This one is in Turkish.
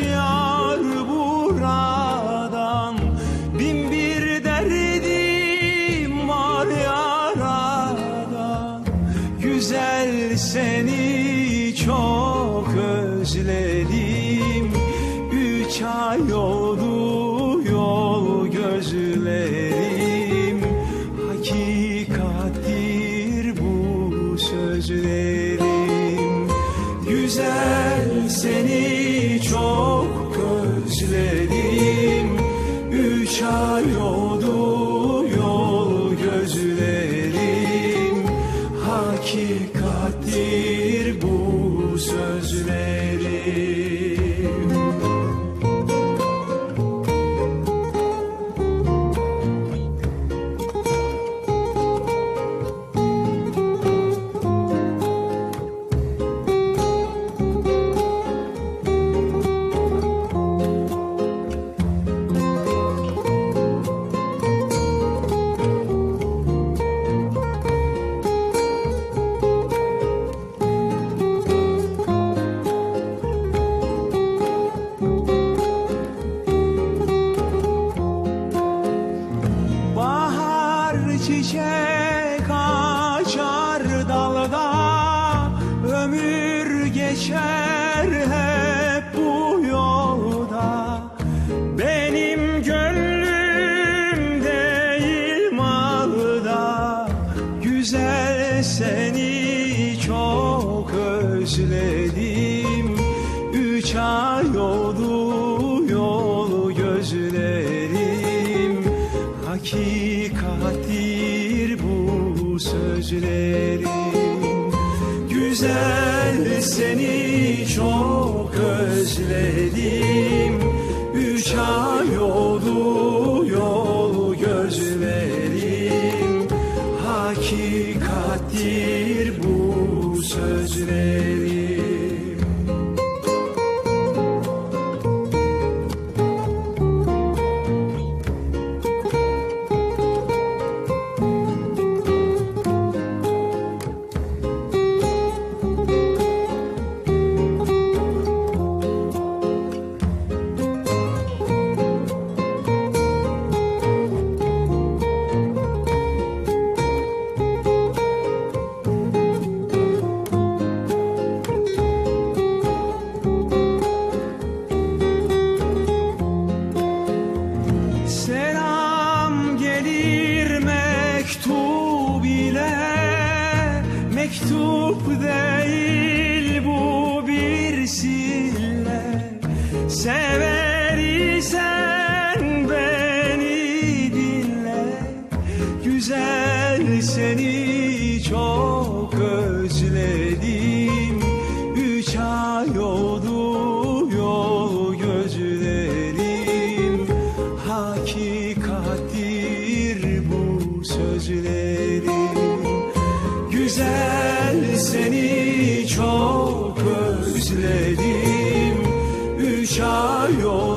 家。Özledim çiçek açar dalda Ömür geçer hep bu yolda. Benim gönlüm değil malda Güzel seni çok özledim. Üç ay oldu bu sözlerim. Güzel seni çok özledim. Üç ay oldu yol gözlerim. Hakikattir bu sözlerim Mektup değil bu bir sille Sever isen beni dinle. Güzel seni çok özledim güzel seni çok özledim. Üç ay oldu